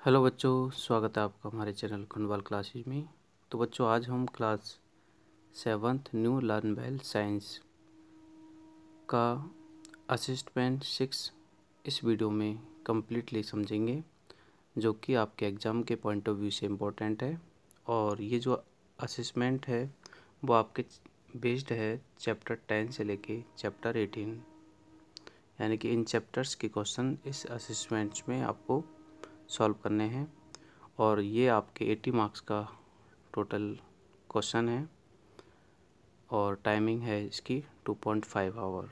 Hello बच्चों, स्वागत है आपका हमारे चैनल खंडवाल क्लासेज में। तो बच्चों, आज हम class seventh, new learn well science का असिस्टमेंट सिक्स इस वीडियो में कम्प्लीटली समझेंगे, जो कि आपके एग्ज़ाम के पॉइंट ऑफ़ व्यू से इम्पोर्टेंट है। और ये जो असिस्मेंट है, वो आपके बेस्ड है चैप्टर टेन से लेके चैप्टर एटीन यानी कि इन चैप्टर्स के क्वेश्चन इस असिस्मेंट्स में आपको सॉल्व करने हैं। और ये आपके एटी मार्क्स का टोटल क्वेश्चन है। और टाइमिंग है इसकी टू पॉइंट फाइव आवर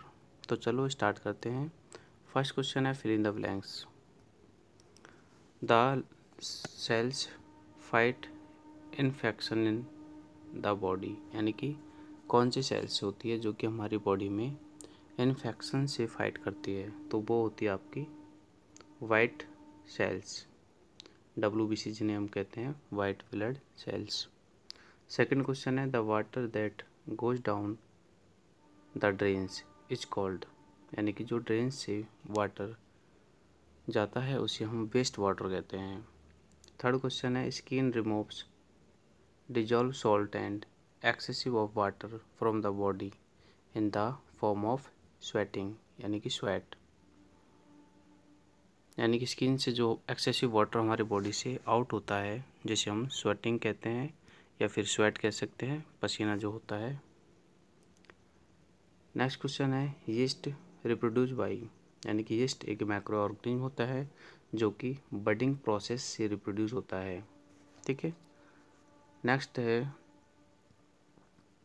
तो चलो स्टार्ट करते हैं। फ़र्स्ट क्वेश्चन है fill in the blanks the cells fight infection in the body यानी कि कौन सी सेल्स होती है जो कि हमारी बॉडी में इन्फेक्शन से फाइट करती है? तो वो होती है आपकी white cells W B C जिन्हें हम कहते हैं white blood cells second question है the water that goes down the drains is called यानी कि जो ड्रेन से वाटर जाता है, उसे हम वेस्ट वाटर कहते हैं. थर्ड क्वेश्चन है skin removes dissolve salt and excessive of water from the body in the form of sweating यानी कि स्वेट यानी कि स्किन से जो एक्सेसिव वाटर हमारे बॉडी से आउट होता है, जिसे हम स्वेटिंग कहते हैं, या फिर स्वेट कह सकते हैं, पसीना जो होता है। नेक्स्ट क्वेश्चन है यीस्ट रिप्रोड्यूस बाई यानी कि यीस्ट एक माइक्रो ऑर्गेनिज्म होता है, जो कि बडिंग प्रोसेस से रिप्रोड्यूस होता है। ठीक है? नेक्स्ट है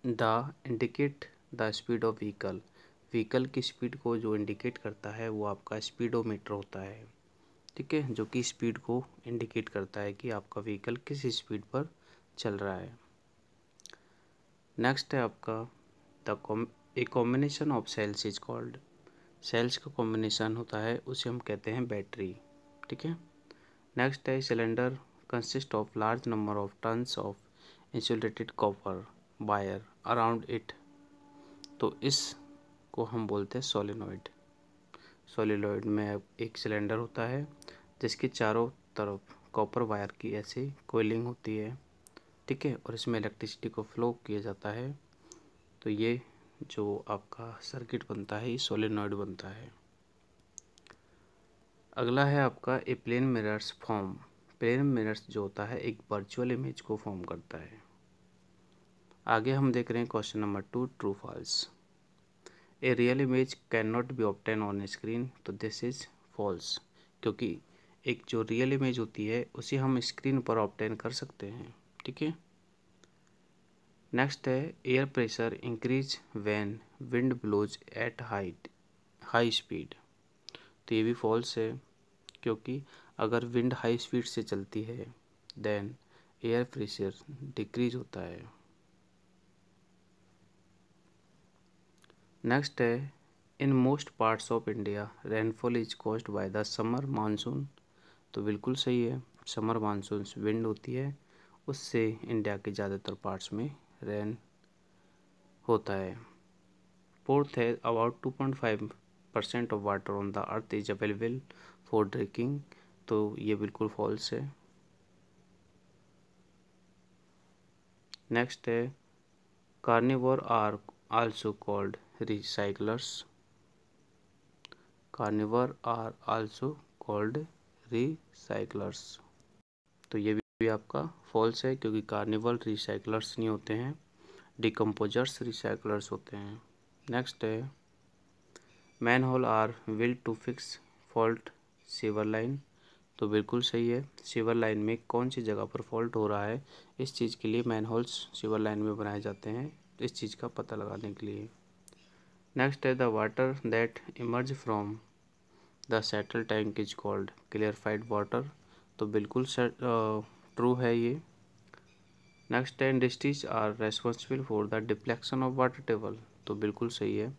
the indicate the speed of vehicle vehicle की स्पीड को जो इंडिकेट करता है, वो आपका स्पीडोमीटर होता है। ठीक है, जो कि स्पीड को इंडिकेट करता है कि आपका व्हीकल किस स्पीड पर चल रहा है। नेक्स्ट है आपका the a combination of cells is called cells का कॉम्बिनेशन होता है, उसे हम कहते हैं बैटरी ठीक है? नेक्स्ट है cylinder consist of large number of turns of insulated copper wire around it तो इस को हम बोलते हैं सोलिनॉइड सोलिनॉइड में एक सिलेंडर होता है जिसके चारों तरफ़ कॉपर वायर की ऐसी कोयलिंग होती है, ठीक है? और इसमें इलेक्ट्रिसिटी को फ्लो किया जाता है। तो ये जो आपका सर्किट बनता है, ये सोलिनॉइड बनता है। अगला है आपका a plane mirrors form plane mirrors जो होता है, एक वर्चुअल इमेज को फॉर्म करता है। आगे हम देख रहे हैं question number two true false a real image can not be obtain on screen तो दिस इज़ फॉल्स क्योंकि एक जो रियल इमेज होती है, उसे हम स्क्रीन पर ऑप्टेन कर सकते हैं, ठीक है? नेक्स्ट है air pressure increase when wind blows at height high speed तो ये भी फॉल्स है, क्योंकि अगर विंड हाई स्पीड से चलती है देन एयर प्रेशर डिक्रीज होता है। नेक्स्ट है in most parts of India rainfall is caused by the summer monsoon तो बिल्कुल सही है। समर मानसून विंड होती है, उससे इंडिया के ज़्यादातर पार्ट्स में रेन होता है। फोर्थ है about two point five percent of water on the earth is available for drinking तो ये बिल्कुल फॉल्स है। नेक्स्ट है carnivore are also called recyclers carnivore are also called recyclers तो ये भी आपका फॉल्स है, क्योंकि कार्निवल रिसाइकलर्स नहीं होते हैं डिकम्पोजर्स रिसाइकलर्स होते हैं। नेक्स्ट है manhole are will to fix fault sewer line तो बिल्कुल सही है सीवर लाइन में कौन सी जगह पर फॉल्ट हो रहा है, इस चीज़ के लिए मैन होल्स सीवर लाइन में बनाए जाते हैं, इस चीज़ का पता लगाने के लिए। नेक्स्ट है the water that emerge from the settle tank is called clarified water. तो बिल्कुल ट्रू है ये। Next industries are responsible for the deflection of water table. तो बिल्कुल सही है।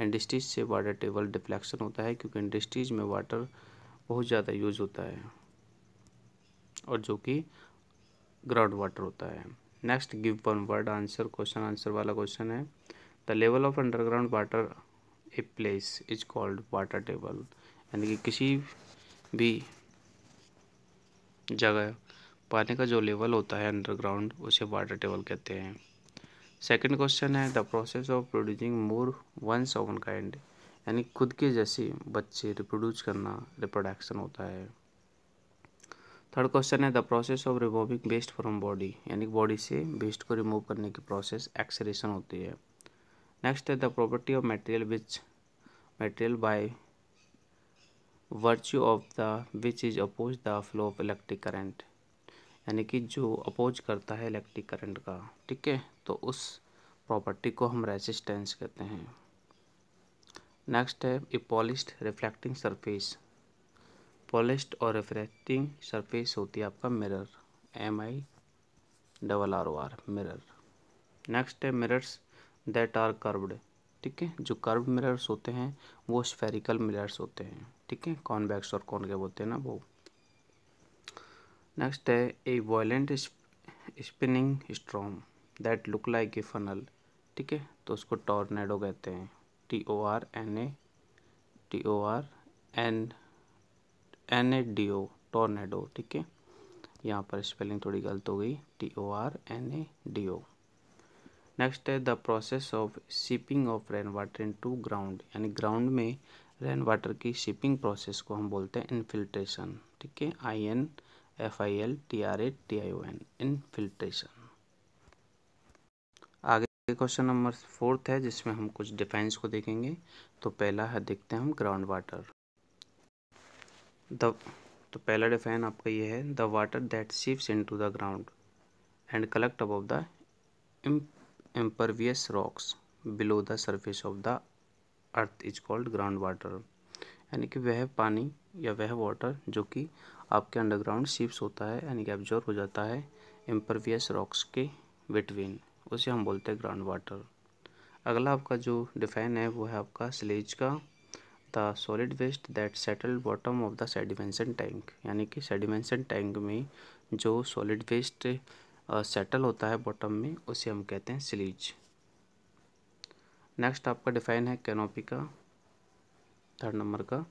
इंडस्ट्रीज़ से वाटर टेबल डिफ्लेक्शन होता है क्योंकि इंडस्ट्रीज़ में वाटर बहुत ज़्यादा यूज़ होता है। और जो कि ग्राउंड वाटर होता है। Next, give one word answer, question answer वाला क्वेश्चन है। The level of underground water a place is called water table. यानी कि किसी भी जगह पानी का जो लेवल होता है अंडरग्राउंड उसे वाटर टेबल कहते हैं। सेकंड क्वेश्चन है the process of producing more one of kind यानी खुद के जैसे बच्चे रिप्रोड्यूस करना रिप्रोडक्शन होता है। थर्ड क्वेश्चन है the process of removing waste from body यानी बॉडी से वेस्ट को रिमूव करने की प्रोसेस एक्सरेशन होती है। नेक्स्ट है the property of material which material by virtue of the which is oppose the flow of electric current यानी कि जो अपोज करता है इलेक्ट्रिक करंट का, ठीक है? तो उस प्रॉपर्टी को हम रेसिस्टेंस कहते हैं। नेक्स्ट है a polished reflecting surface polished और रिफ्रेक्टिंग सरफेस होती है आपका mirror M I double R O R mirror next है मिरर्स दैट आर कर्व्ड ठीक है? जो कर्व मिरर्स होते हैं, वो स्फेरिकल मिरर्स होते हैं, ठीक है? कॉन्वेक्स और कॉन के बोलते हैं ना वो? नेक्स्ट है a violent spinning storm that look like a funnel ठीक है? तो उसको टॉर्नेडो कहते हैं T O R N A T O R N N A D O tornado ठीक है? यहाँ पर स्पेलिंग थोड़ी गलत हो गई T O R N A D O next है the process of seeping of rain water into ground यानी ग्राउंड में रेन वाटर की शिपिंग प्रोसेस को हम बोलते हैं इनफिल्ट्रेशन ठीक है? I N F I L T R A T I O N infiltration आगे क्वेश्चन नंबर फोर्थ है, जिसमें हम कुछ डिफेंस को देखेंगे। तो पहला है, देखते हैं हम ग्राउंड वाटर द तो पहला डिफाइन आपका ये है the water that sieves into the ground and collect above the impervious rocks below the surface of the earth is called ground water यानी कि वह पानी या वह वाटर जो कि आपके अंडरग्राउंड सीप्स होता है, यानी कि एब्जॉर्व हो जाता है इम्परवियस रॉक्स के बिटवीन उसे हम बोलते हैं ग्राउंड वाटर अगला आपका जो डिफाइन है, वो है आपका स्लेज का the solid waste that settle bottom of the sedimentation tank यानी कि सेडिमेंसन टैंक में जो सॉलिड वेस्ट सेटल होता है बॉटम में, उसे हम कहते हैं स्लीज नेक्स्ट आपका डिफाइन है कैनोपी का थर्ड नंबर का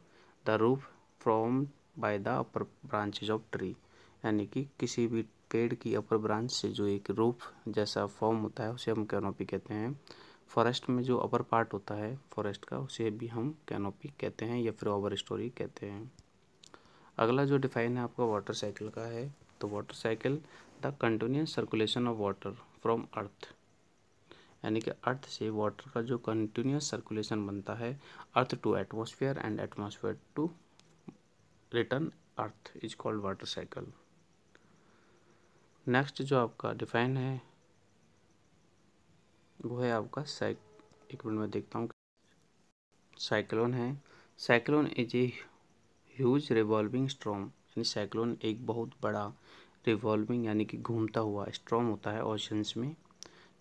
the roof from by the upper branches of tree यानी कि किसी भी पेड़ की अपर ब्रांच से जो एक रूफ जैसा फॉर्म होता है, उसे हम कैनोपी कहते हैं. फॉरेस्ट में जो अपर पार्ट होता है फॉरेस्ट का, उसे भी हम कैनोपी कहते हैं या फिर ओवर स्टोरी कहते हैं. अगला जो डिफाइन है आपका वाटर साइकिल का है तो water cycle the continuous circulation of water from earth. यानी कि अर्थ से वाटर का जो कंटिन्यूस सर्कुलेशन बनता है, earth to atmosphere and atmosphere to return earth, is called water cycle. Next जो आपका डिफाइन है, वो है आपका साइक, एक मिनट में देखता हूँ। साइक्लोन है। Cyclone is a huge revolving storm, यानी साइक्लोन एक बहुत बड़ा रिवॉल्विंग यानी कि घूमता हुआ स्ट्रॉम होता है ओशंस में।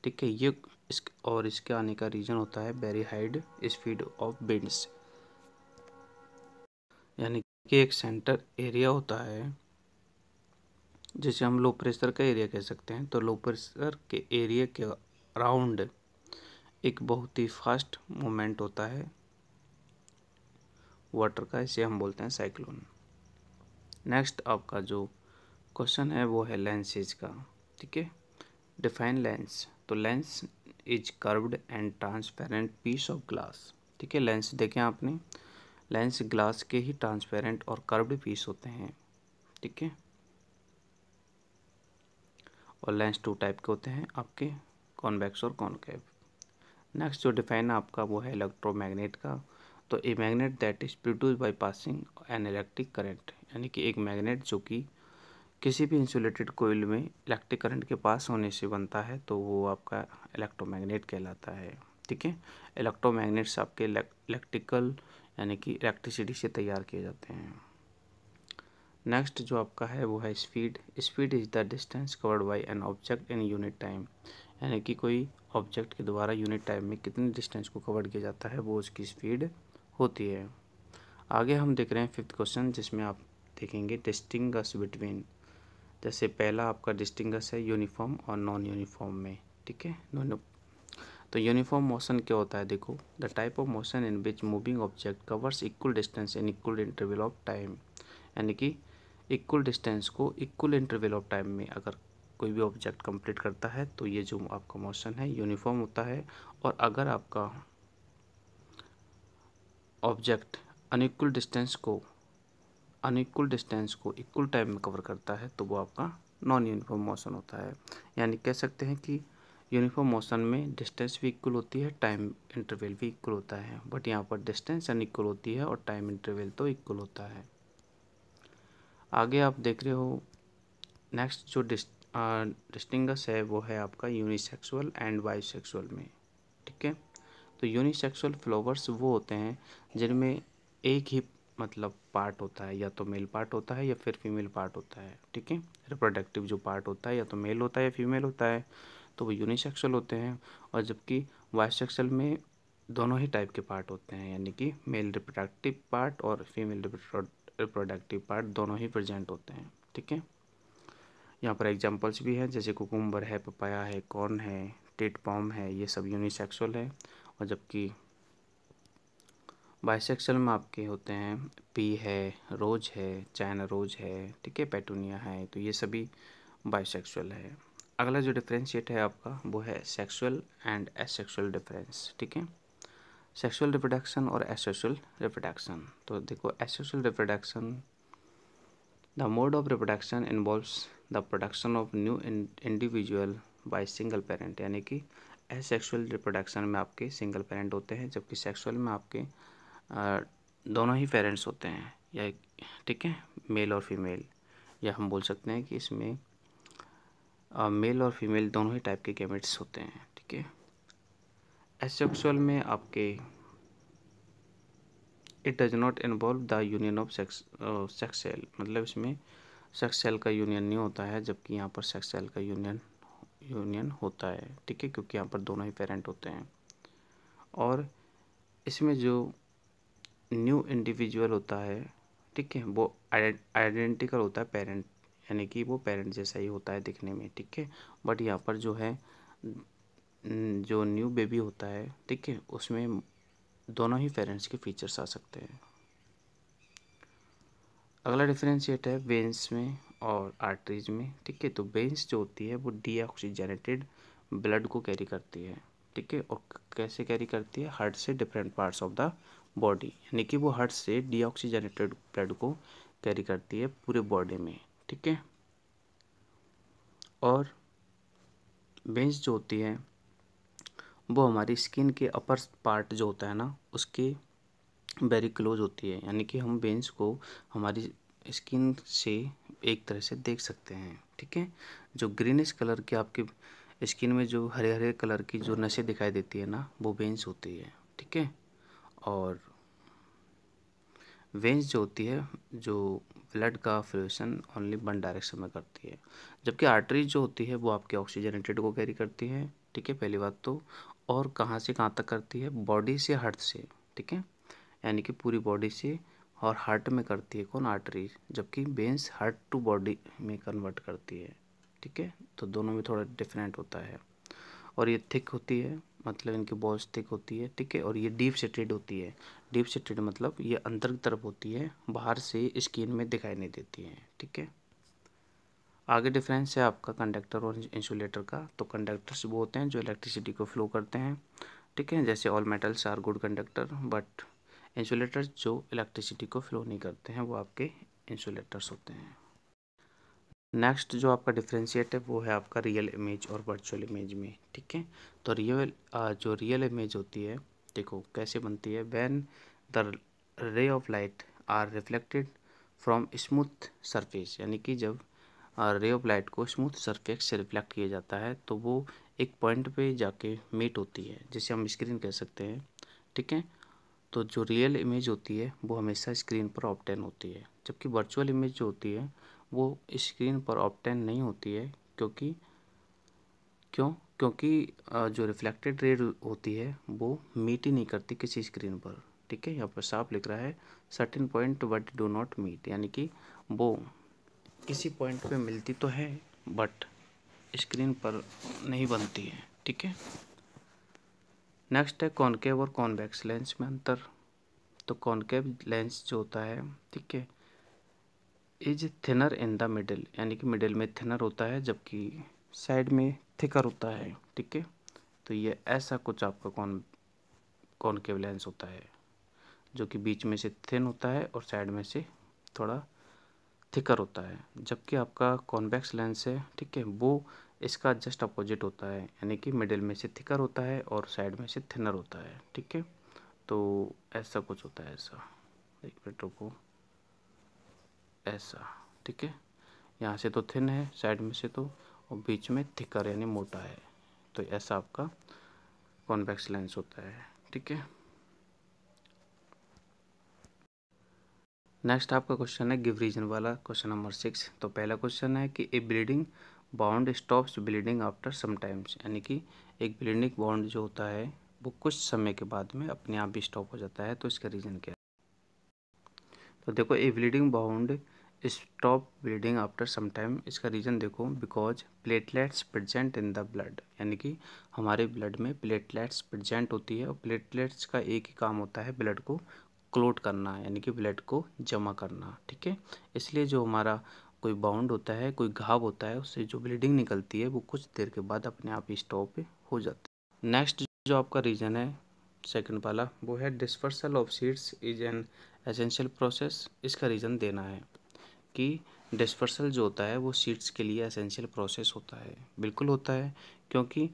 ठीक है, ये इस, और इसके आने का रीज़न होता है very high speed of winds यानी कि एक सेंटर एरिया होता है, जिसे हम लो प्रेशर का एरिया कह सकते हैं। तो लो प्रेशर के एरिया के राउंड एक बहुत ही फास्ट मोमेंट होता है। वाटर का, इसे हम बोलते हैं साइक्लोन नेक्स्ट आपका जो क्वेश्चन है, वो है लेंसेज का, ठीक है? डिफाइन लेंस तो lens is curved and transparent piece of glass ठीक है? लेंस देखें आपने। लेंस ग्लास के ही ट्रांसपेरेंट और कर्व्ड पीस होते हैं, ठीक है? और लेंस टू टाइप के होते हैं, आपके कॉन्वेक्स और कॉनकेव नेक्स्ट जो डिफाइन है आपका, वो है इलेक्ट्रोमैग्नेट का। तो a magnet that is produce by passing an electric current यानी कि एक मैग्नेट जो कि किसी भी इंसुलेटेड कोयल में इलेक्ट्रिक करंट के पास होने से बनता है तो वो आपका इलेक्ट्रोमैग्नेट कहलाता है, ठीक है? इलेक्ट्रोमैग्नेट्स आपके इलेक्ट्रिकल यानी कि इलेक्ट्रिसिटी से तैयार किए जाते हैं। नेक्स्ट जो आपका है, वो है speed speed is the distance covered by an object in unit time यानी कि कोई ऑब्जेक्ट के द्वारा यूनिट टाइम में कितने डिस्टेंस को कवर किया जाता है, वो उसकी स्पीड होती है। आगे हम देख रहे हैं फिफ्थ क्वेश्चन जिसमें आप देखेंगे डिस्टिंगस बिटवीन जैसे पहला आपका डिस्टिंगस है यूनिफॉर्म और नॉन यूनिफॉर्म में, ठीक है? नॉन तो यूनिफॉर्म मोशन क्या होता है? देखो the type of motion in which moving object covers equal distance in equal interval of time यानी कि इक्वल डिस्टेंस को इक्वल इंटरवल ऑफ़ टाइम में अगर कोई भी ऑब्जेक्ट कंप्लीट करता है तो ये जो आपका मोशन है यूनिफॉर्म होता है। और अगर आपका ऑब्जेक्ट अनइक्वल डिस्टेंस को अनइक्वल डिस्टेंस को इक्वल टाइम में कवर करता है तो वो आपका नॉन यूनिफॉर्म मोशन होता है। यानी कह सकते हैं कि यूनिफॉर्म मोशन में डिस्टेंस भी इक्वल होती है टाइम इंटरवल भी इक्वल होता है। बट यहाँ पर डिस्टेंस अनइक्वल होती है और टाइम इंटरवल तो इक्वल होता है। आगे आप देख रहे हो नेक्स्ट जो डिस्टिंगस है, वो है आपका यूनिसेक्सुअल एंड बाइसेक्सुअल में। ठीक है? तो यूनिसेक्सुअल फ्लावर्स वो होते हैं जिनमें एक ही मतलब पार्ट होता है, या तो मेल पार्ट होता है, या फिर फीमेल पार्ट होता है, ठीक है? रिप्रोडक्टिव जो पार्ट होता है, या तो मेल होता है, या फीमेल होता है तो वो यूनिसेक्सुअल होते हैं, और जबकि वाइसेक्सुअल में दोनों ही टाइप के पार्ट होते हैं, यानी कि मेल रिप्रोडक्टिव पार्ट और फीमेल रिप्रोडक्टिव पार्ट दोनों ही प्रेजेंट होते हैं, ठीक है? यहाँ पर एग्जाम्पल्स भी हैं, जैसे कुकुम्बर है पपाया है कॉर्न है टेट पॉम है, ये सब यूनिसेक्सुअल है, और जबकि बाइसेक्सुअल में आपके होते हैं, पी है, रोज है, चाइना रोज है, ठीक है, पेटूनिया है तो ये सभी बाइसेक्सुअल है। अगला जो डिफ्रेंशिएट है आपका, वो है सेक्सुअल एंड एसेक्सुअल डिफरेंस, ठीक है? सेक्सुअल रिप्रोडक्शन और एसेक्सुअल रिप्रोडक्शन तो देखो asexual reproduction, the mode of reproduction involves the production of new individual by single parent, यानी कि एसेक्सुअल रिप्रोडक्शन में आपके सिंगल पेरेंट होते हैं, जबकि सेक्सुअल में आपके दोनों ही पेरेंट्स होते हैं, या ठीक है, मेल और फीमेल, या हम बोल सकते हैं कि इसमें मेल और फीमेल दोनों ही टाइप के गैमेट्स होते हैं, ठीक है। एसेक्सुअल में आपके it does not involve the union of sex sex cell मतलब इसमें सेक्स सेल का यूनियन नहीं होता है, जबकि यहाँ पर सेक्स सेल का यूनियन यूनियन होता है, ठीक है, क्योंकि यहाँ पर दोनों ही पेरेंट होते हैं। और इसमें जो न्यू इंडिविजुअल होता है, ठीक है? वो आइडेंटिकल होता है पेरेंट, यानी कि वो पेरेंट जैसा ही होता है दिखने में, ठीक है? बट यहाँ पर जो है जो न्यू बेबी होता है, ठीक है? उसमें दोनों ही पेरेंट्स के फीचर्स आ सकते हैं। अगला डिफ्रेंशिएट है वेंस में और आर्टरीज में, ठीक है? तो वेंस जो होती है, वो डीऑक्सीजनेटेड ब्लड को कैरी करती है। ठीक है और कैसे कैरी करती है? हार्ट से different parts of the body यानी कि वो हार्ट से डीऑक्सीजनेटेड ब्लड को कैरी करती है पूरे बॉडी में, ठीक है? और बेंच जो होती है, वो हमारी स्किन के अपर पार्ट जो होता है ना, उसके वेरी क्लोज होती है। यानी कि हम बेंच को हमारी स्किन से एक तरह से देख सकते हैं, ठीक है? जो ग्रीनिश कलर के आपके स्किन में जो हरे हरे कलर की जो नशे दिखाई देती है ना, वो बेंच होती है, ठीक है? और वेंस जो होती है, जो ब्लड का फ्लूशन ओनली वन डायरेक्शन में करती है। जबकि आर्टरी जो होती है, वो आपके ऑक्सीजनेटेड को कैरी करती है, ठीक है? पहली बात तो। और कहाँ से कहाँ तक करती है? बॉडी से हार्ट से, ठीक है? यानी कि पूरी बॉडी से और हार्ट में करती है कौन? आर्टरी जबकि बेंस हार्ट टू बॉडी में कन्वर्ट करती है। ठीक है? तो दोनों में थोड़ा डिफरेंट होता है। और ये थिक होती है मतलब इनकी बॉल्स थिक होती है, ठीक है? और ये डीप सेटेड होती है। डीप सेटेड मतलब ये अंदर की तरफ़ होती है, बाहर से स्किन में दिखाई नहीं देती है, ठीक है? आगे डिफरेंस है आपका कंडक्टर और इंसुलेटर का। तो कंडक्टर्स वो होते हैं जो इलेक्ट्रिसिटी को फ्लो करते हैं, ठीक है? जैसे all metals are good conductor but insulators जो इलेक्ट्रिसिटी को फ्लो नहीं करते हैं, वो आपके इंसुलेटर्स होते हैं। नेक्स्ट जो आपका डिफ्रेंशिएट है, वो है आपका रियल इमेज और वर्चुअल इमेज में, ठीक है? तो रियल जो रियल इमेज होती है, देखो कैसे बनती है। When the ray of light are reflected from smooth surface यानी कि जब रे ऑफ़ लाइट को स्मूथ सरफेस से रिफ्लेक्ट किया जाता है तो वो एक पॉइंट पे जाके मीट होती है, जिसे हम स्क्रीन कह सकते हैं, ठीक है? तो जो रियल इमेज होती है, वो हमेशा स्क्रीन पर ऑप्टेन होती है। जबकि वर्चुअल इमेज जो होती है वो स्क्रीन पर ऑप्टेन नहीं होती है, क्योंकि, क्यों? क्योंकि जो रिफ्लेक्टेड रे होती है, वो मीट ही नहीं करती किसी स्क्रीन पर, ठीक है? यहाँ पर साफ़ लिख रहा है certain point but do not meet यानी कि वो किसी पॉइंट पे मिलती तो है बट स्क्रीन पर नहीं बनती है, ठीक है? नेक्स्ट है कॉनकेव और कॉन्वेक्स लेंस में अंतर। तो कॉनकेव लेंस जो होता है, ठीक है? Is thinner in the middle यानी कि मिडिल में थिनर होता है, जबकि साइड में थिकर होता है, ठीक है? तो ये ऐसा कुछ आपका कौन कॉनकेव लेंस होता है, जो कि बीच में से थिन होता है और साइड में से थोड़ा थिकर होता है, जबकि आपका कॉन्वेक्स लेंस है, ठीक है? वो इसका जस्ट अपोजिट होता है, यानी कि मिडिल में से थिकर होता है और साइड में से थिनर होता है, ठीक है? तो ऐसा कुछ होता है ऐसा। एक मिनट रुको। ऐसा, ठीक है? यहाँ से तो थिन है, साइड में से तो और बीच में थिकर यानी मोटा है। तो ऐसा आपका कॉन्वेक्स लेंस होता है, ठीक है? नेक्स्ट आपका क्वेश्चन है, गिव रीजन वाला क्वेश्चन नंबर सिक्स। तो पहला क्वेश्चन है कि a bleeding wound stops bleeding after some times, यानी कि एक ब्लीडिंग बाउंड जो होता है, वो कुछ समय के बाद में अपने आप भी स्टॉप हो जाता है तो इसका रीज़न क्या है? तो देखो, a bleeding wound stop bleeding after some time इसका रीज़न देखो because platelets present in the blood यानी कि हमारे ब्लड में प्लेटलेट्स प्रेजेंट होती है और प्लेटलेट्स का एक ही काम होता है ब्लड को क्लोट करना, यानी कि ब्लड को जमा करना, ठीक है? इसलिए जो हमारा कोई बाउंड होता है, कोई घाव होता है, उससे जो ब्लीडिंग निकलती है, वो कुछ देर के बाद अपने आप ही स्टॉप हो जाती है। नेक्स्ट जो आपका रीज़न है सेकंड वाला, वो है dispersal of seeds is an essential process इसका रीज़न देना है। कि डिस्पर्सल जो होता है, वो सीड्स के लिए असेंशियल प्रोसेस होता है। बिल्कुल होता है, क्योंकि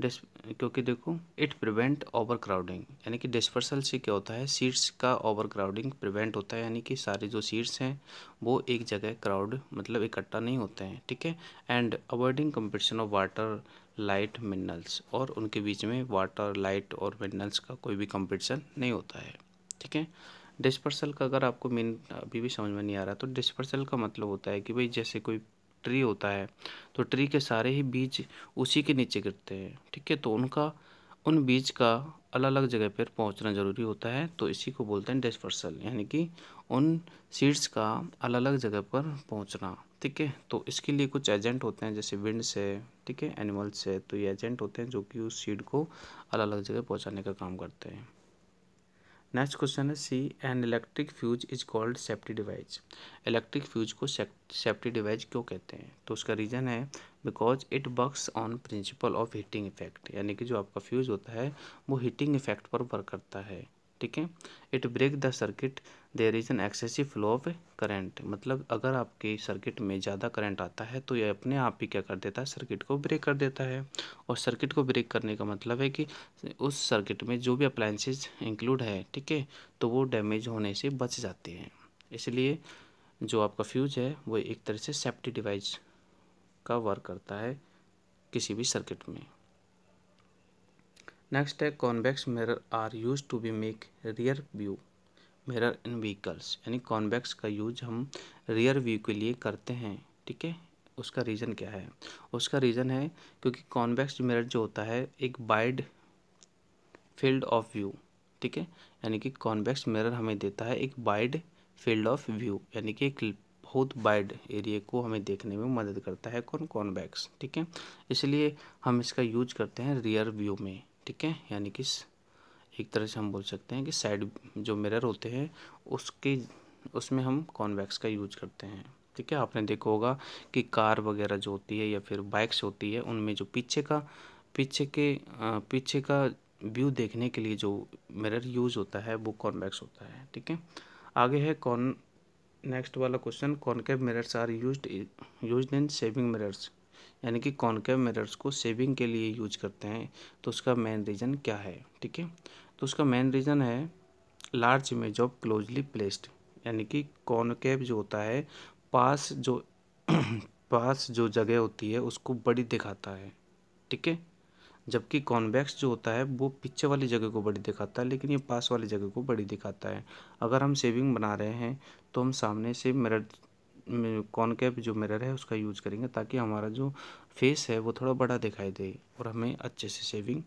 डिस क्योंकि देखो इट प्रिवेंट ओवर क्राउडिंग यानी कि डिस्पर्सल से क्या होता है सीड्स का ओवर क्राउडिंग प्रिवेंट होता है, यानी कि सारे जो सीड्स हैं, वो एक जगह क्राउड मतलब इकट्ठा नहीं होते हैं, ठीक है? And avoiding competition of water light minerals और उनके बीच में वाटर लाइट और मिनरल्स का कोई भी कंपटीशन नहीं होता है, ठीक है? डिस्पर्सल का अगर आपको मीन अभी भी समझ में नहीं आ रहा तो डिस्पर्सल का मतलब होता है कि भाई जैसे कोई ट्री होता है तो ट्री के सारे ही बीज उसी के नीचे गिरते हैं, ठीक है? तो उनका, उन बीज का अलग अलग जगह पर पहुँचना ज़रूरी होता है तो इसी को बोलते हैं डिस्पर्सल, यानी कि उन सीड्स का अलग अलग जगह पर पहुँचना, ठीक है? तो इसके लिए कुछ एजेंट होते हैं, जैसे विंड से, ठीक है? एनिमल्स से तो ये एजेंट होते हैं जो कि उस सीड को अलग अलग जगह पहुँचाने का काम करते हैं। नेक्स्ट क्वेश्चन है C an electric fuse is called safety device electric fuse को सेफ्टी डिवाइस क्यों कहते हैं? तो उसका रीज़न है because it works on principle of heating effect यानी कि जो आपका फ्यूज होता है, वो हीटिंग इफ़ेक्ट पर वर्क करता है। ठीक है? It break the circuit there is an excessive flow of current मतलब अगर आपके सर्किट में ज़्यादा करंट आता है तो ये अपने आप ही क्या कर देता है? सर्किट को ब्रेक कर देता है। और सर्किट को ब्रेक करने का मतलब है कि उस सर्किट में जो भी अप्लाइंसेज इंक्लूड है, ठीक है? तो वो डैमेज होने से बच जाते हैं। इसलिए जो आपका फ्यूज है, वो एक तरह से सेफ्टी डिवाइस का वर्क करता है किसी भी सर्किट में। नेक्स्ट है convex mirror are use to be make rear view mirror in vehicles यानी कॉन्वेक्स का यूज़ हम रियर व्यू के लिए करते हैं, ठीक है? उसका रीज़न क्या है? उसका रीज़न है क्योंकि कॉन्वेक्स मिरर जो होता है, एक वाइड फ़ील्ड ऑफ़ व्यू ठीक है? यानी कि कॉन्वेक्स मिरर हमें देता है एक वाइड फ़ील्ड ऑफ़ व्यू यानी कि एक बहुत वाइड एरिया को हमें देखने में मदद करता है कौन? कॉन्वेक्स ठीक है? इसलिए हम इसका यूज़ करते हैं रियर व्यू में। ठीक है? यानी कि एक तरह से हम बोल सकते हैं कि साइड जो मिरर होते हैं, उसके, उसमें हम कॉन्वेक्स का यूज़ करते हैं। ठीक है? आपने देखा होगा कि कार वगैरह जो होती है या फिर बाइक्स होती है, उनमें जो पीछे का, पीछे के पीछे का व्यू देखने के लिए जो मिरर यूज़ होता है, वो कॉन्वेक्स होता है। ठीक है? आगे है कॉन नेक्स्ट वाला question concave mirrors are used used in shaving mirrors यानी कि कॉनकेव मिरर्स को सेविंग के लिए यूज़ करते हैं तो उसका मेन रीज़न क्या है, ठीक है? तो उसका मेन रीज़न है large image of closely placed यानी कि कॉनकेव जो होता है, पास जो पास जो जगह होती है, उसको बड़ी दिखाता है, ठीक है? जबकि कॉन्वेक्स जो होता है, वो पीछे वाली जगह को बड़ी दिखाता है, लेकिन ये पास वाली जगह को बड़ी दिखाता है। अगर हम सेविंग बना रहे हैं तो हम सामने से मिरर कॉनकेव जो मिरर है उसका यूज़ करेंगे ताकि हमारा जो फेस है वो थोड़ा बड़ा दिखाई दे और हमें अच्छे से शेविंग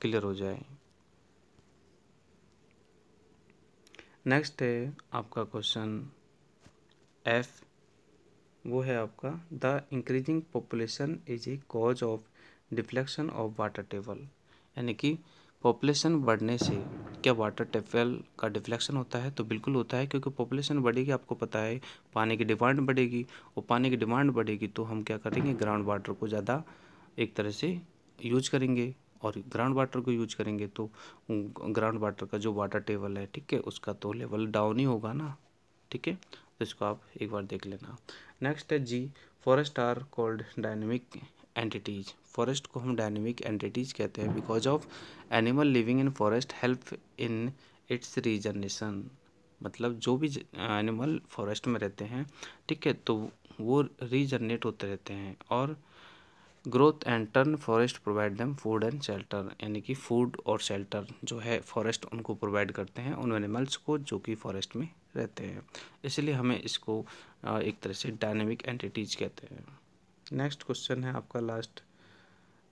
क्लियर हो जाए। नेक्स्ट है आपका क्वेश्चन एफ़, वो है आपका, the increasing population is a cause of deflection of water table. यानी कि पॉपुलेशन बढ़ने से क्या वाटर टेबल का डिफ्लेक्शन होता है? तो बिल्कुल होता है, क्योंकि पॉपुलेशन बढ़ेगी, आपको पता है, पानी की डिमांड बढ़ेगी और पानी की डिमांड बढ़ेगी तो हम क्या करेंगे? ग्राउंड वाटर को ज़्यादा एक तरह से यूज़ करेंगे और ग्राउंड वाटर को यूज़ करेंगे तो ग्राउंड वाटर का जो वाटर टेबल है, ठीक है, उसका तो लेवल डाउन ही होगा ना, ठीक है? तो इसको आप एक बार देख लेना। नेक्स्ट है G forest are called dynamic entities forest को हम डायनेमिक एंटिटीज कहते हैं because of animal living in forest help in its regeneration मतलब जो भी एनिमल फॉरेस्ट में रहते हैं, ठीक है तो वो रीजनरेट होते रहते हैं और growth and turn forest provide them food and shelter यानी कि फ़ूड और शेल्टर जो है फॉरेस्ट उनको प्रोवाइड करते हैं उन एनिमल्स को जो कि फॉरेस्ट में रहते हैं। इसलिए हमें इसको एक तरह से डायनेमिक एंटिटीज कहते हैं। नेक्स्ट क्वेश्चन है आपका लास्ट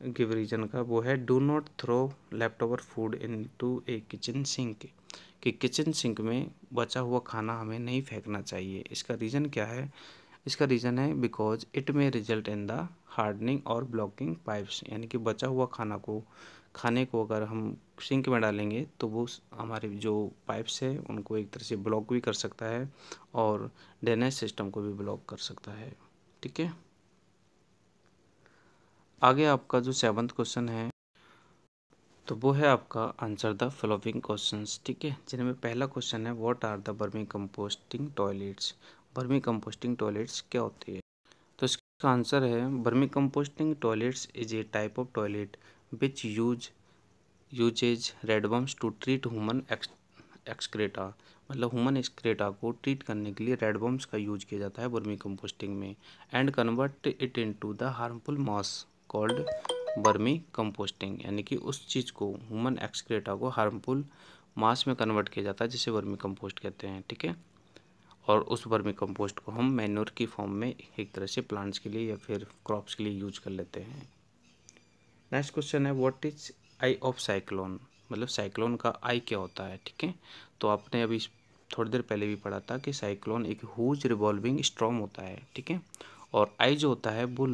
गिव रीजन का, वो है do not throw left over food into a kitchen sink कि किचन सिंक में बचा हुआ खाना हमें नहीं फेंकना चाहिए। इसका रीज़न क्या है? इसका रीज़न है because it may result in the hardening और ब्लॉकिंग पाइप्स यानी कि बचा हुआ खाना को, खाने को अगर हम सिंक में डालेंगे तो वो हमारे जो पाइप्स है, उनको एक तरह से ब्लॉक भी कर सकता है और ड्रेनेज सिस्टम को भी ब्लॉक कर सकता है। ठीक है? आगे आपका जो सेवन्थ क्वेश्चन है तो वो है आपका आंसर द फॉलोइंग क्वेश्चंस ठीक है? जिनमें पहला क्वेश्चन है what are the vermi composting toilets vermi composting toilets क्या होती है? तो इसका आंसर है vermi composting toilets is a type of toilet which use uses redworms to treat human excreta मतलब ह्यूमन एक्सक्रेटा को ट्रीट करने के लिए रेडबम्स का यूज़ किया जाता है बर्मी कंपोस्टिंग में and convert it into the harmful mass called vermi composting यानी कि उस चीज़ को ह्यूमन एक्सक्रेटा को हार्मफुल मास में कन्वर्ट किया जाता है, जिसे वर्मी कंपोस्ट कहते हैं, ठीक है? और उस वर्मी कंपोस्ट को हम मैन्योर की फॉर्म में एक तरह से प्लांट्स के लिए या फिर क्रॉप्स के लिए यूज़ कर लेते हैं। नेक्स्ट क्वेश्चन है what is eye of cyclone मतलब साइक्लोन का आई क्या होता है, ठीक है? तो आपने अभी थोड़ी देर पहले भी पढ़ा था कि साइक्लोन एक हुज रिवॉल्विंग स्ट्रॉम होता है, ठीक है? और आई जो होता है, वो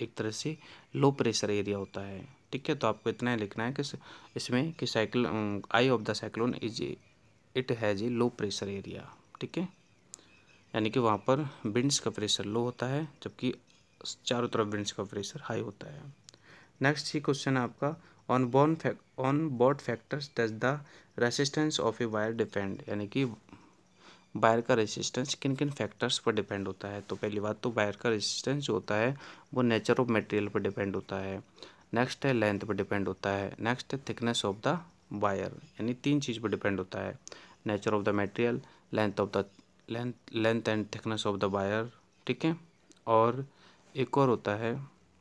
एक तरह से लो प्रेशर एरिया होता है। ठीक है तो आपको इतना ही लिखना है कि इसमें कि cycle eye of the cyclone is it has a low pressure area ठीक है? यानी कि वहाँ पर विंड्स का प्रेशर लो होता है, जबकि चारों तरफ़ विंड्स का प्रेशर हाई होता है। नेक्स्ट ही क्वेश्चन है आपका on Bon on board factors does the resistance of a wire depend यानी कि वायर का रेसिस्टेंस किन किन फैक्टर्स पर डिपेंड होता है? तो पहली बात तो वायर का रेसिस्टेंस जो होता है, वो नेचर ऑफ़ मटेरियल पर डिपेंड होता है। नेक्स्ट है लेंथ पर डिपेंड होता है। नेक्स्ट है थिकनेस ऑफ़ द वायर यानी तीन चीज़ पर डिपेंड होता है। Nature of the material length of the length length and thickness of the wire ठीक है? और एक और होता है,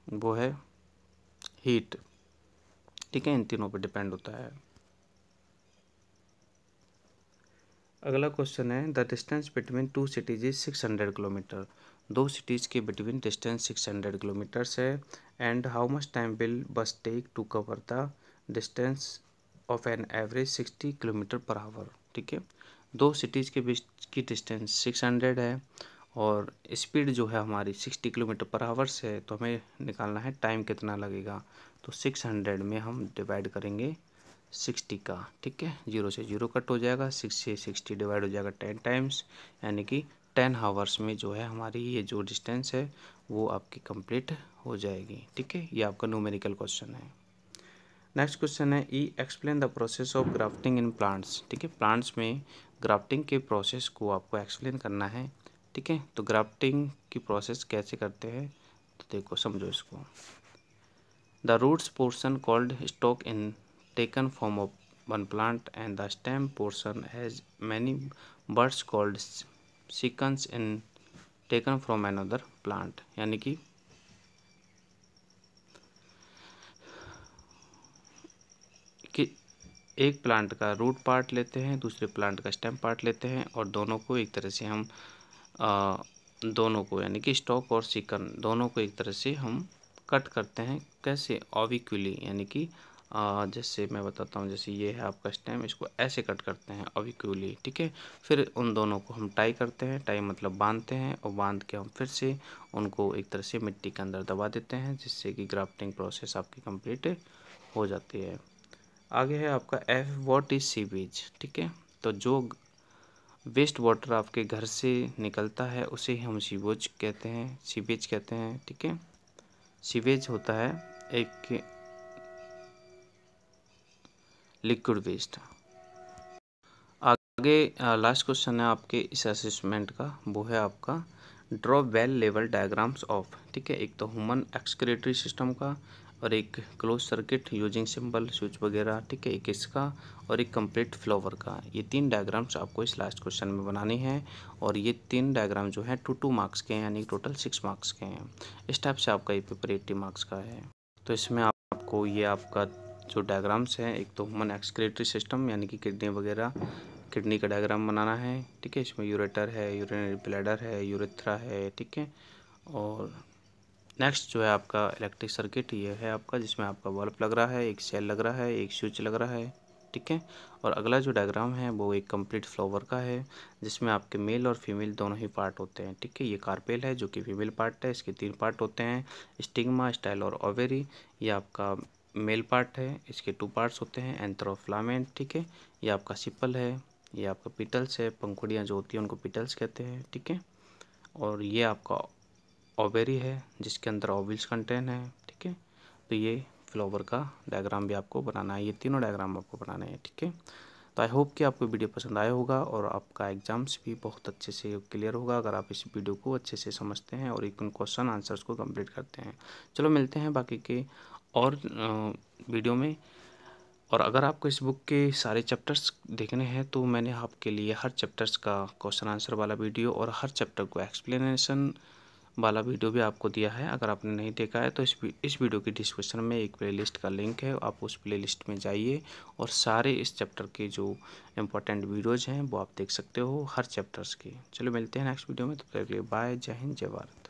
वो है हीट ठीक है? इन तीनों पर डिपेंड होता है। अगला क्वेश्चन है the distance between two cities is six hundred kilometre दो सिटीज़ के between distance six hundred kilometres है and how much time will bus take to cover the distance of an average sixty kilometre per hour ठीक है? दो cities के बीच की distance six hundred है, और स्पीड जो है हमारी सिक्सटी किलोमीटर पर आवर्स है तो हमें निकालना है टाइम कितना लगेगा? तो सिक्स हंड्रेड में हम डिवाइड करेंगे सिक्सटी का, ठीक है? ज़ीरो से ज़ीरो कट हो जाएगा, सिक्स से सिक्सटी डिवाइड हो जाएगा टेन टाइम्स, यानी कि टेन हावर्स में जो है हमारी ये जो डिस्टेंस है, वो आपकी कंप्लीट हो जाएगी, ठीक है? ये आपका न्यूमेरिकल क्वेश्चन है। नेक्स्ट क्वेश्चन है E explain the process of grafting in plants ठीक है? प्लांट्स में ग्राफ्टिंग के प्रोसेस को आपको एक्सप्लेन करना है, ठीक है? तो ग्राफ्टिंग की प्रोसेस कैसे करते हैं? तो देखो, समझो इसको। The roots portion called stock in taken from one plant and the stem portion has many buds called sequence in taken from another plant. यानी कि एक प्लांट का रूट पार्ट लेते हैं दूसरे प्लांट का स्टेम पार्ट लेते हैं और दोनों को एक तरह से हम आ, दोनों को यानी कि स्टॉक और सिकन दोनों को एक तरह से हम कट करते हैं। कैसे? ऑविक्यूली यानी कि जैसे मैं बताता हूँ, जैसे ये है आपका स्टेम इसको ऐसे कट करते हैं अविक्यूली ठीक है? फिर उन दोनों को हम टाई करते हैं टाई मतलब बांधते हैं और बाँध के हम फिर से उनको एक तरह से मिट्टी के अंदर दबा देते हैं, जिससे कि ग्राफ्टिंग प्रोसेस आपकी कंप्लीट हो जाती है। आगे है आपका एफ़ वॉट इज़ सीवेज ठीक है? तो जो वेस्ट वाटर आपके घर से निकलता है, उसे हम सीवेज कहते हैं सीवेज कहते हैं, ठीक है? सीवेज होता है एक लिक्विड वेस्ट आगे लास्ट क्वेश्चन है आपके इस असेसमेंट का, वो है आपका draw well level diagrams of ठीक है? एक तो ह्यूमन एक्सक्रेटरी सिस्टम का और एक close circuit using symbol switch वगैरह, ठीक है? एक इसका और एक कंप्लीट फ्लावर का। ये तीन डायग्राम्स आपको इस लास्ट क्वेश्चन में बनानी है और ये तीन डायग्राम जो है टू टू मार्क्स के हैं, यानी टोटल सिक्स मार्क्स के हैं। इस टाइप से आपका ये पेपर एट्टी मार्क्स का है। तो इसमें आपको ये आपका जो डायग्राम्स हैं, एक तो ह्यूमन एक्सक्रेटरी सिस्टम यानी कि किडनी वगैरह, किडनी का डायग्राम बनाना है, ठीक है? इसमें यूरेटर है यूरिनरी ब्लैडर है यूरेथ्रा है, ठीक है? और नेक्स्ट जो है आपका इलेक्ट्रिक सर्किट ये है आपका, जिसमें आपका बल्ब लग रहा है, एक सेल लग रहा है, एक स्विच लग रहा है, ठीक है? और अगला जो डायग्राम है, वो एक कंप्लीट फ्लावर का है, जिसमें आपके मेल और फीमेल दोनों ही पार्ट होते हैं, ठीक है? ये कार्पेल है, जो कि फीमेल पार्ट है, इसके तीन पार्ट होते हैं स्टिग्मा स्टाइल और ओवेरी ये आपका मेल पार्ट है, इसके टू पार्ट्स होते हैं एंथ्रोफ्लामेंट ठीक है? ये आपका सिपल है, ये आपका पिटल्स है, पंखुड़ियाँ जो होती हैं, उनको पिटल्स कहते हैं, ठीक है? और ये आपका ओबेरी है, जिसके अंदर ओविल्स कंटेन है, ठीक है? तो ये फ्लावर का डायग्राम भी आपको बनाना है, ये तीनों डायग्राम आपको बनाने हैं, ठीक है? तो आई होप कि आपको वीडियो पसंद आया होगा और आपका एग्ज़ाम्स भी बहुत अच्छे से क्लियर होगा, अगर आप इस वीडियो को अच्छे से समझते हैं और एक क्वेश्चन आंसर्स को कंप्लीट करते हैं। चलो मिलते हैं बाकी के और वीडियो में। और अगर आपको इस बुक के सारे चैप्टर्स देखने हैं तो मैंने आपके लिए हर चैप्टर्स का क्वेश्चन आंसर वाला वीडियो और हर चैप्टर को एक्सप्लेनेशन वाला वीडियो भी आपको दिया है। अगर आपने नहीं देखा है तो इस इस वीडियो की डिस्क्रिप्शन में एक प्लेलिस्ट का लिंक है। आप उस प्लेलिस्ट में जाइए और सारे इस चैप्टर के जो इम्पोर्टेंट वीडियोज़ हैं, वो आप देख सकते हो हर चैप्टर्स के। चलो मिलते हैं नेक्स्ट वीडियो में तो बाय, जय हिंद, जय भारत।